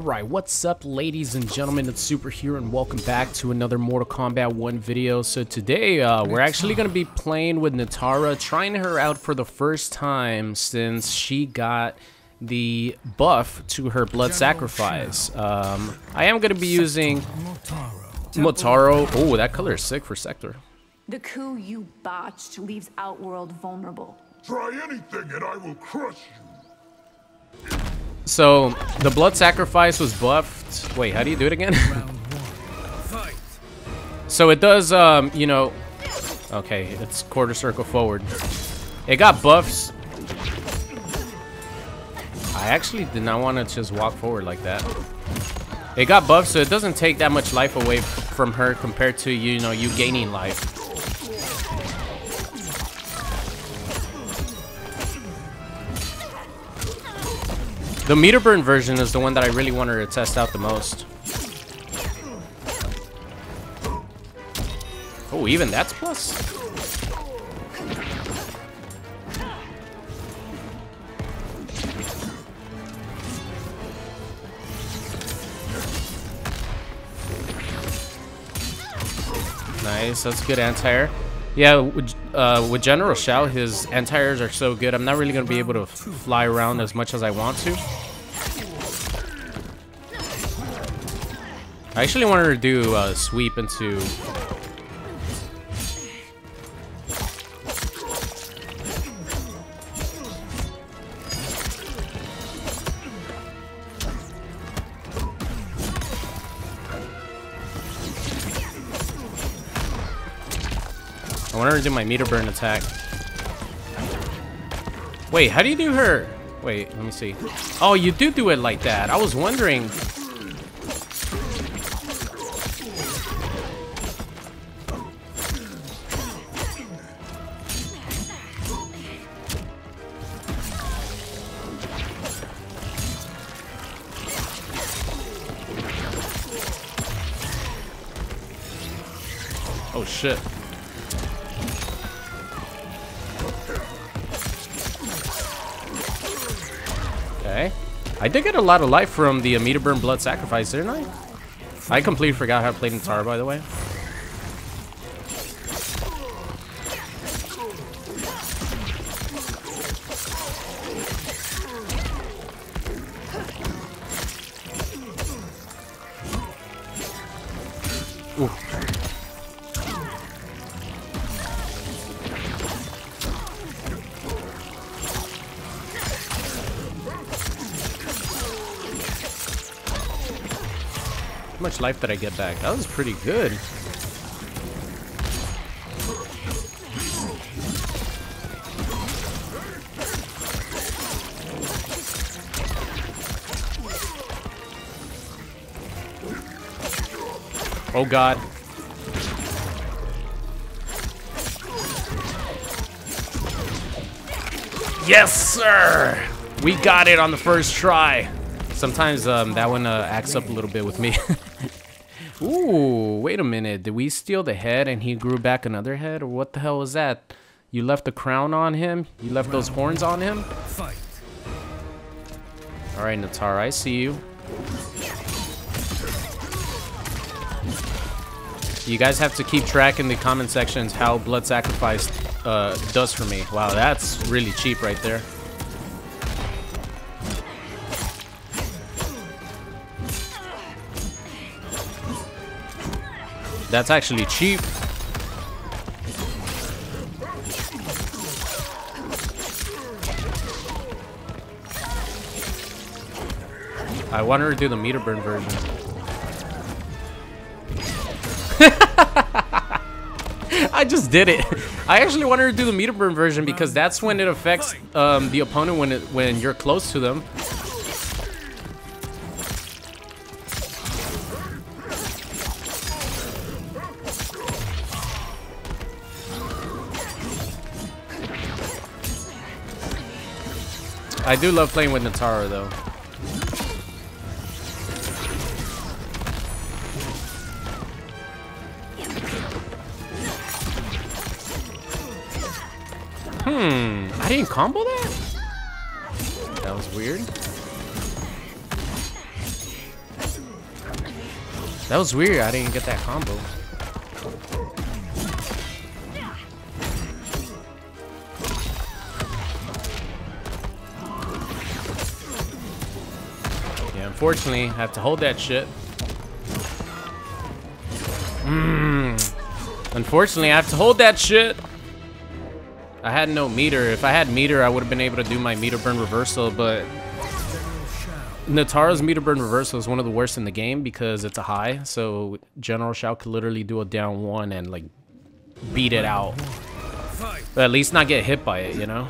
Alright, what's up ladies and gentlemen, it's Super here and welcome back to another Mortal Kombat 1 video. So today, uh, we're actually going to be playing with Nitara, trying her out for the first time since she got the buff to her blood sacrifice. Um, I am going to be using Motaro. Oh, that color is sick for Sector. The coup you botched leaves Outworld vulnerable. Try anything and I will crush you. So, the blood sacrifice was buffed. Wait, how do you do it again? so it does, um, you know... Okay, it's quarter circle forward. It got buffs. I actually did not want to just walk forward like that. It got buffs, so it doesn't take that much life away from her compared to, you know, you gaining life. The meter burn version is the one that I really wanted to test out the most. Oh, even that's plus? Nice, that's good anti-air. Yeah, with, uh, with General Shao, his anti-airs are so good. I'm not really going to be able to fly around as much as I want to. I actually wanted to do a sweep into... To do my meter burn attack. Wait, how do you do her? Wait, let me see. Oh, you do do it like that. I was wondering Oh shit. I did get a lot of life from the meter burn blood sacrifice, didn't I? I completely forgot how to play Nitara, by the way. Much life did I get back? That was pretty good. Oh god. Yes, sir! We got it on the first try. Sometimes um, that one uh, acts up a little bit with me. Ooh, wait a minute. Did we steal the head and he grew back another head? Or what the hell was that? You left the crown on him? You left those horns on him? Fight. Alright, Nitara, I see you. You guys have to keep track in the comment sections how Blood Sacrifice uh, does for me. Wow, that's really cheap right there. That's actually cheap. I want her to do the meter burn version. I just did it. I actually wanted to do the meter burn version because that's when it affects um, the opponent when it when you're close to them. I do love playing with Nitara though. Hmm, I didn't combo that? That was weird. That was weird. I didn't get that combo. Unfortunately, I have to hold that shit. Mmm. Unfortunately, I have to hold that shit. I had no meter. If I had meter, I would have been able to do my meter burn reversal, but Nitara's meter burn reversal is one of the worst in the game because it's a high, so General Shao could literally do a down one and like beat it out. But at least not get hit by it, you know?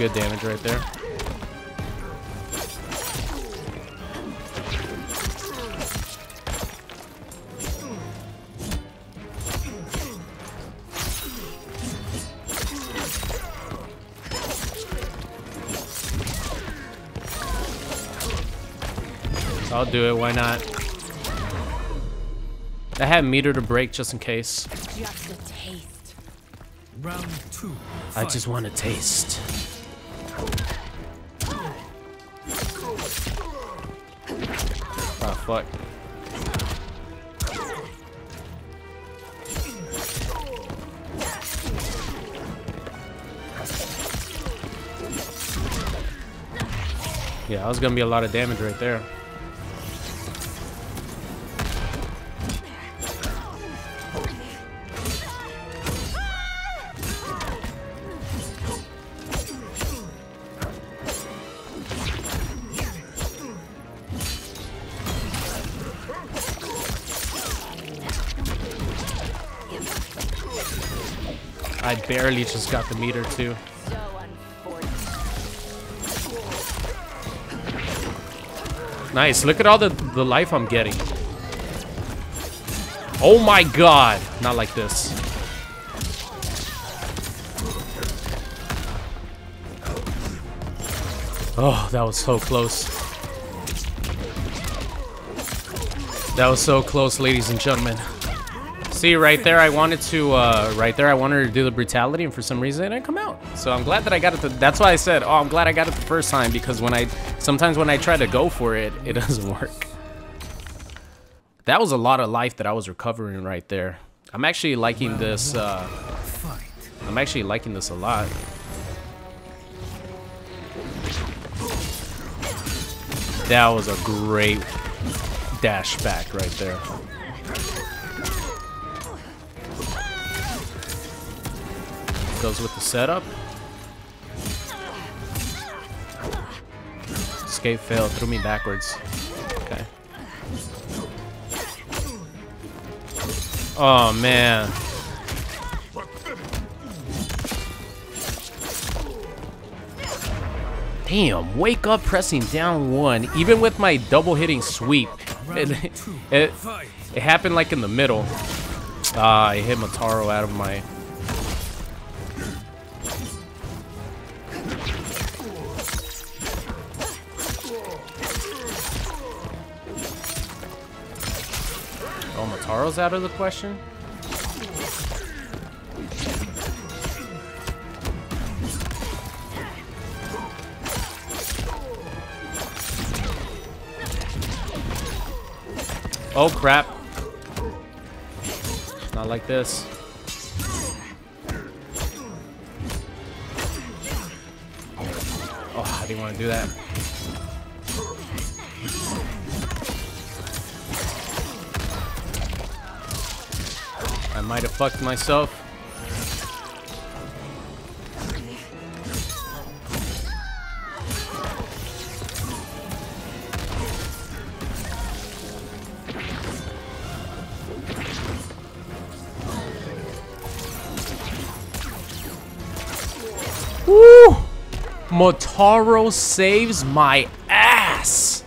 Good damage right there. I'll do it, why not? I have meter to break just in case. Just a taste. Round two. I just want to taste. Fuck. Yeah, that was gonna be a lot of damage right there. I barely just got the meter too. Nice. Look at all the, the life I'm getting. Oh my god. Not like this. Oh, that was so close. That was so close, ladies and gentlemen. See, right there, I wanted to, uh, right there, I wanted to do the brutality, and for some reason, it didn't come out. So I'm glad that I got it. The, that's why I said, oh, I'm glad I got it the first time, because when I, sometimes when I try to go for it, it doesn't work. That was a lot of life that I was recovering right there. I'm actually liking this, uh, Fight. I'm actually liking this a lot. That was a great dash back right there. Goes with the setup. Escape fail, threw me backwards. Okay. Oh man. Damn, wake up pressing down one, even with my double hitting sweep. It, it, it happened like in the middle. Ah, I hit Motaro out of my... Oh, out of the question? Oh crap. Not like this. Oh, I didn't want to do that. Might have fucked myself. Woo! Motaro saves my ass!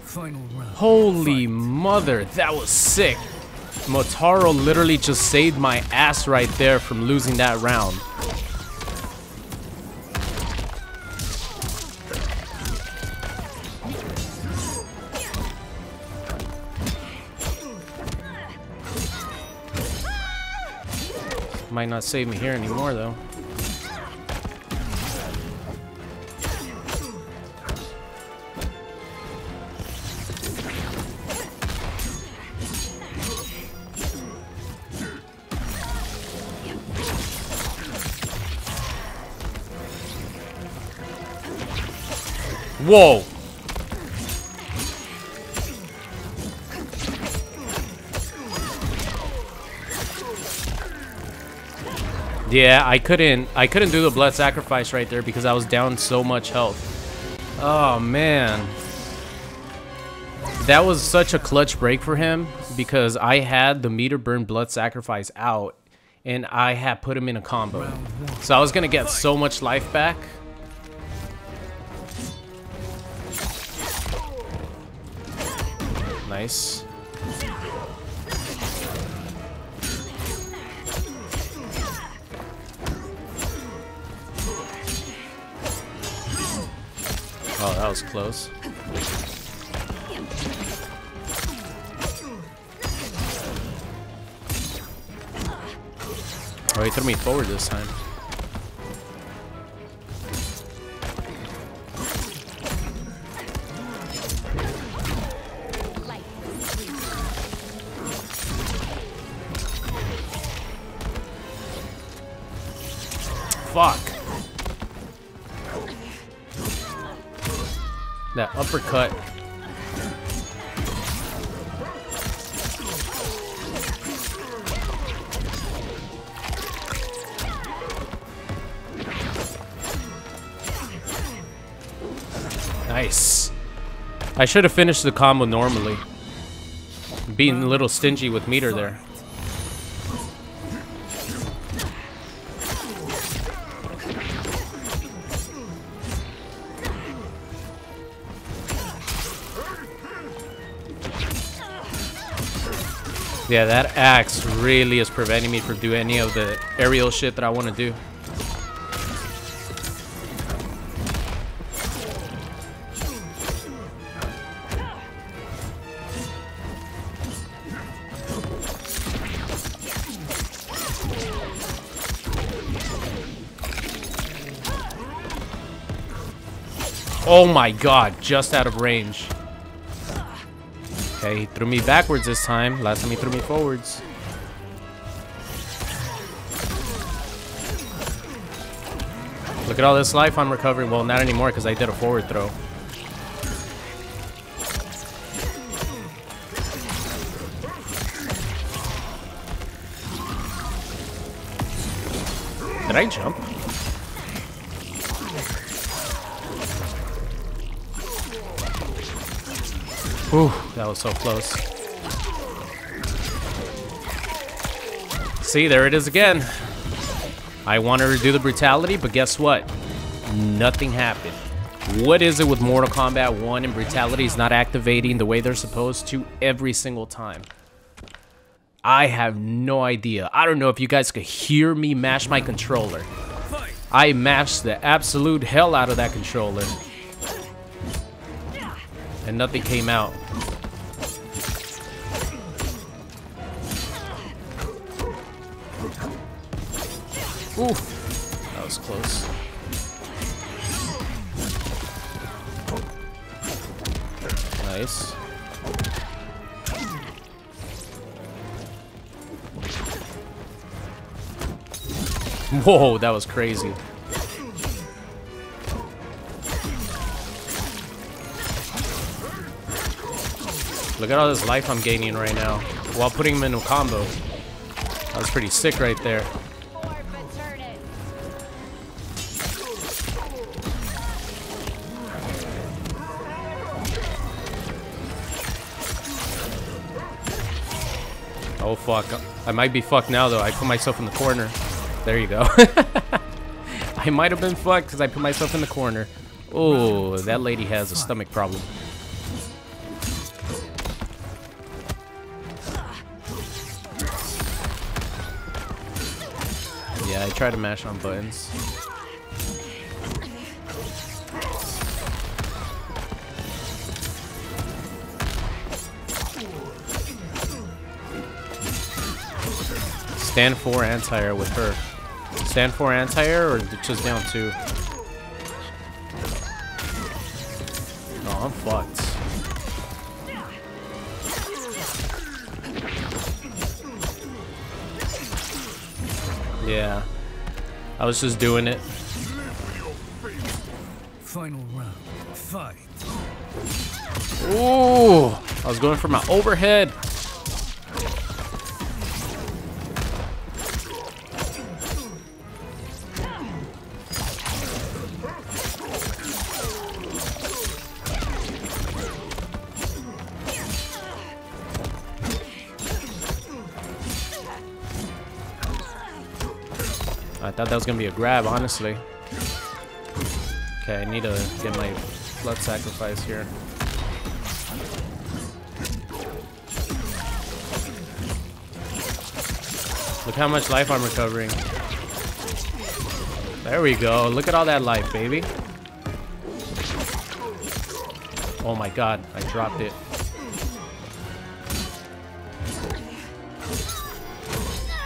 Holy mother, that was sick. Motaro literally just saved my ass right there from losing that round. Might not save me here anymore though. Whoa! Yeah, I couldn't I couldn't do the blood sacrifice right there because I was down so much health. Oh man. That was such a clutch break for him because I had the meter burn blood sacrifice out and I had put him in a combo. So I was gonna get so much life back. Nice. Oh, that was close. Oh, he threw me forward this time. That uppercut. Nice. I should have finished the combo normally. Being a little stingy with meter there. Yeah, that axe really is preventing me from doing any of the aerial shit that I want to do. Oh my god, just out of range. Okay, he threw me backwards this time. Last time he threw me forwards. Look at all this life I'm recovering. Well, not anymore because I did a forward throw. Did I jump? Ooh, that was so close. See, there it is again. I wanted to do the brutality, but guess what? Nothing happened. What is it with Mortal Kombat 1 and brutality is not activating the way they're supposed to every single time? I have no idea. I don't know if you guys could hear me mash my controller. I mashed the absolute hell out of that controller and nothing came out. Ooh, that was close. Nice. Whoa, that was crazy. Look at all this life I'm gaining right now while putting him in a combo. That was pretty sick right there. Oh fuck. I might be fucked now though. I put myself in the corner. There you go. I might have been fucked because I put myself in the corner. Oh, that lady has a stomach problem. Yeah, I try to mash on buttons. Stand for anti-air with her. Stand for anti-air or just down two? Oh, I'm fucked. I was just doing it. Final round. Fight. Ooh! I was going for my overhead. Thought that was gonna be a grab, honestly. Okay, I need to get my blood sacrifice here. Look how much life I'm recovering. There we go. Look at all that life, baby. Oh my god, I dropped it.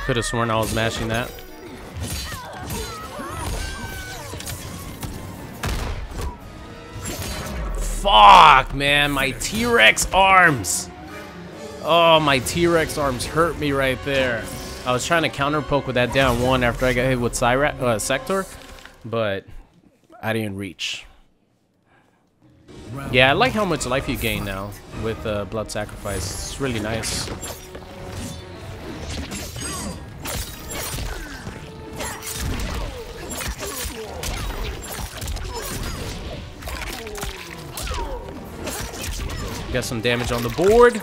Could have sworn I was mashing that. Fuck, man, my T-Rex arms. Oh, my T-Rex arms hurt me right there. I was trying to counter poke with that down one after I got hit with Cyra uh, Sector, but I didn't reach. Yeah, I like how much life you gain now with uh, Blood Sacrifice. It's really nice. Got some damage on the board.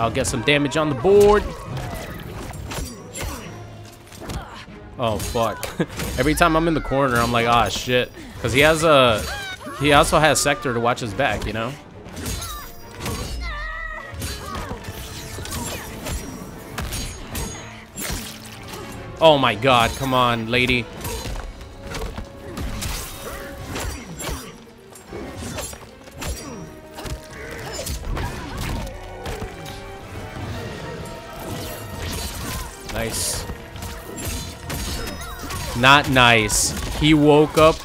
I'll get some damage on the board. Oh fuck! Every time I'm in the corner, I'm like, ah shit, because he has a, he also has sector to watch his back, you know. Oh my god! Come on, lady. Not nice. He woke up.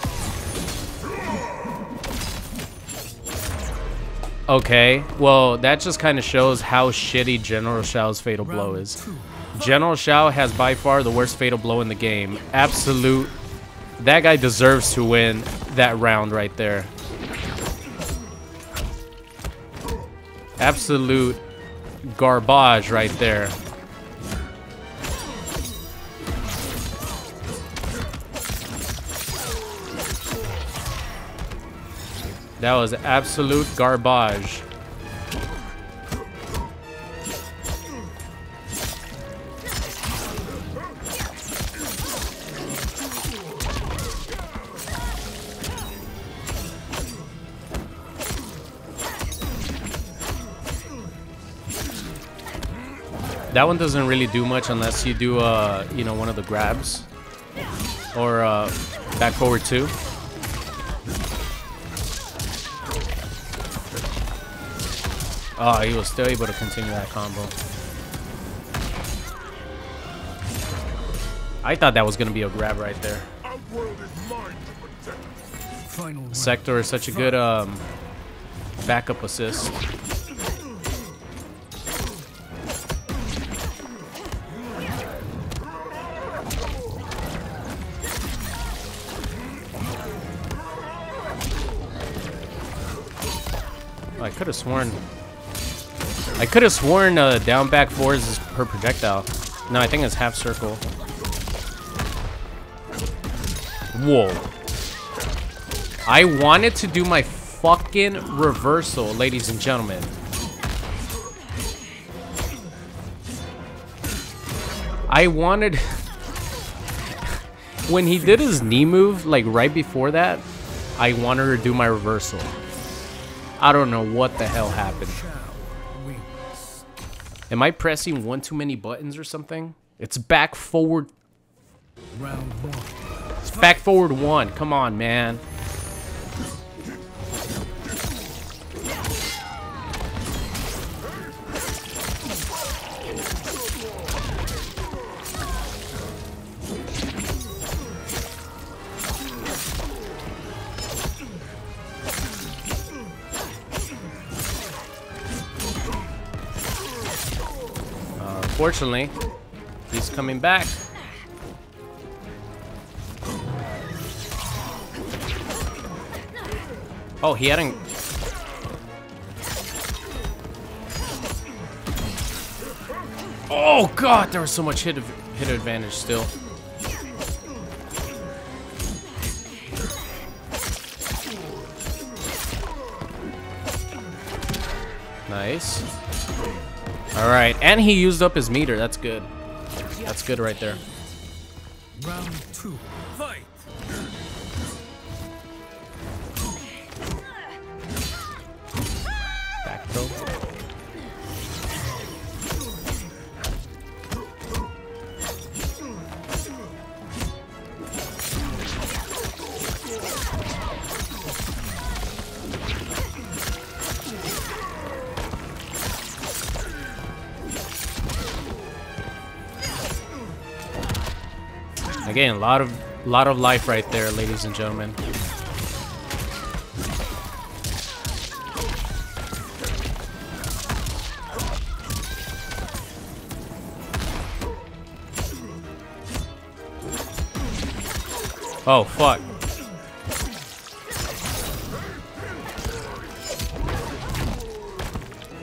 Okay, well, that just kind of shows how shitty General Shao's Fatal Blow is. General Shao has by far the worst Fatal Blow in the game. Absolute. That guy deserves to win that round right there. Absolute garbage right there. That was absolute garbage. That one doesn't really do much unless you do, uh, you know, one of the grabs. Or uh, back forward two. Oh, he was still able to continue that combo. I thought that was going to be a grab right there. Sector is such a good um, backup assist. I could have sworn. I could have sworn uh, down back fours is per projectile. No, I think it's half circle. Whoa. I wanted to do my fucking reversal, ladies and gentlemen. I wanted... when he did his knee move, like right before that, I wanted to do my reversal. I don't know what the hell happened. Am I pressing one too many buttons or something? It's back forward. Round one. It's back forward one. Come on, man. Unfortunately, he's coming back. Oh, he hadn't... Oh god, there was so much hit, hit advantage still. Nice. Alright, and he used up his meter. That's good. That's good right there. Round two. Again, a lot of lot of life right there, ladies and gentlemen. Oh, fuck.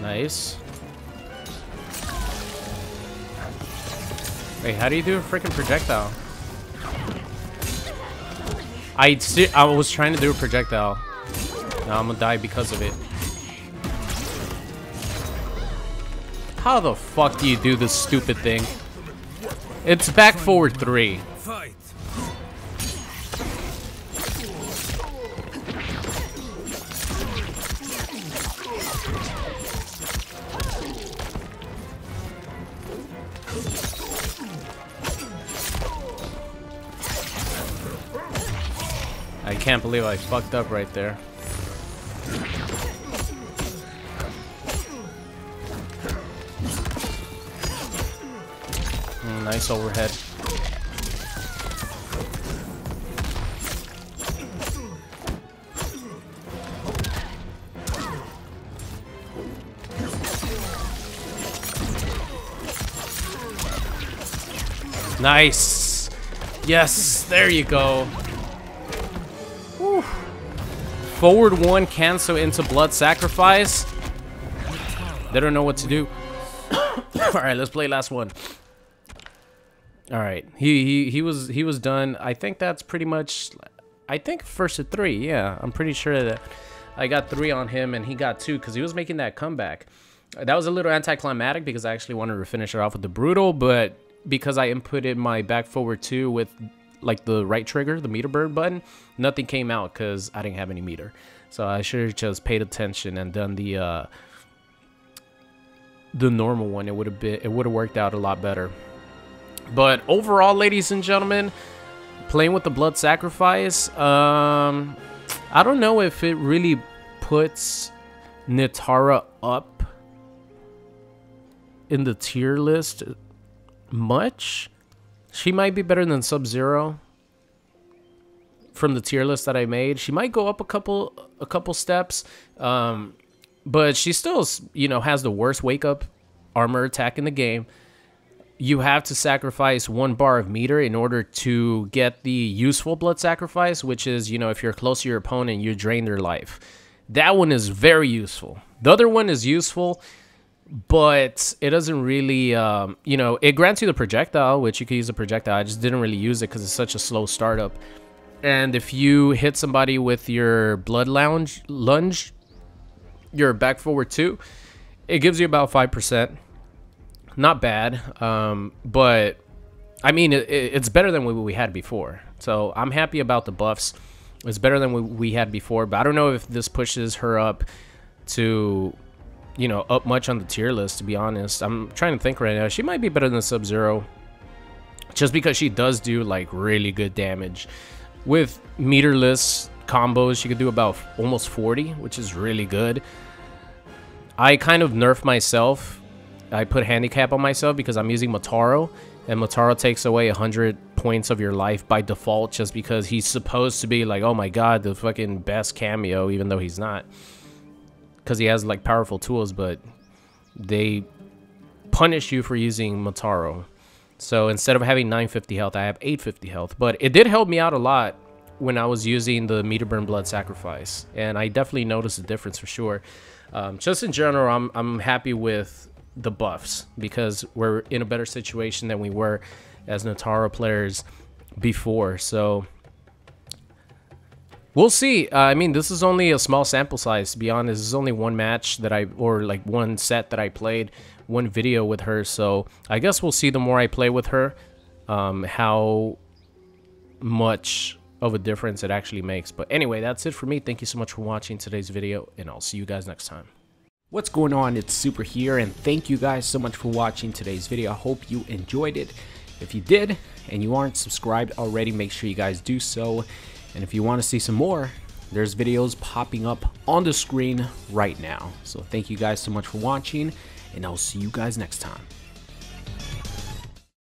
Nice. Wait, how do you do a freaking projectile? I, I was trying to do a projectile. Now I'm gonna die because of it. How the fuck do you do this stupid thing? It's back forward three. Can't believe I fucked up right there. Mm, nice overhead. Nice. Yes, there you go. Forward one cancel into blood sacrifice. They don't know what to do. All right, let's play last one. All right, he he he was he was done. I think that's pretty much. I think first of three. Yeah, I'm pretty sure that I got three on him and he got two because he was making that comeback. That was a little anticlimactic because I actually wanted to finish it off with the brutal, but because I inputted my back forward two with like the right trigger, the meter burn button, nothing came out because I didn't have any meter. So I should have just paid attention and done the uh, the normal one. It would have been it would have worked out a lot better. But overall, ladies and gentlemen, playing with the blood sacrifice, um, I don't know if it really puts Nitara up in the tier list much. She might be better than Sub-Zero from the tier list that I made. She might go up a couple a couple steps. Um, but she still, you know, has the worst wake up armor attack in the game. You have to sacrifice one bar of meter in order to get the useful blood sacrifice, which is, you know, if you're close to your opponent, you drain their life. That one is very useful. The other one is useful, but it doesn't really, um, you know, it grants you the projectile, which you can use a projectile. I just didn't really use it because it's such a slow startup. And if you hit somebody with your blood lounge lunge, your back forward two, it gives you about 5%. Not bad, um, but I mean, it, it's better than what we had before. So I'm happy about the buffs. It's better than what we had before, but I don't know if this pushes her up to, you know, up much on the tier list, to be honest. I'm trying to think right now. She might be better than Sub-Zero just because she does do, like, really good damage. With meterless combos, she could do about almost 40, which is really good. I kind of nerf myself. I put handicap on myself because I'm using Motaro, and Motaro takes away 100 points of your life by default just because he's supposed to be like, oh my god, the fucking best Kameo, even though he's not. Because he has like powerful tools, but they punish you for using Motaro. So instead of having 950 health, I have 850 health. But it did help me out a lot when I was using the meter burn blood sacrifice, and I definitely noticed a difference for sure. Um, just in general, I'm I'm happy with the buffs because we're in a better situation than we were as Nitara players before. So we'll see. Uh, I mean, this is only a small sample size. To be honest, this is only one match that I or like one set that I played, one video with her. So I guess we'll see the more I play with her, um, how much of a difference it actually makes. But anyway, that's it for me. Thank you so much for watching today's video, and I'll see you guys next time. What's going on? It's Super here, and thank you guys so much for watching today's video. I hope you enjoyed it. If you did, and you aren't subscribed already, make sure you guys do so. And if you want to see some more, there's videos popping up on the screen right now. So thank you guys so much for watching, and I'll see you guys next time.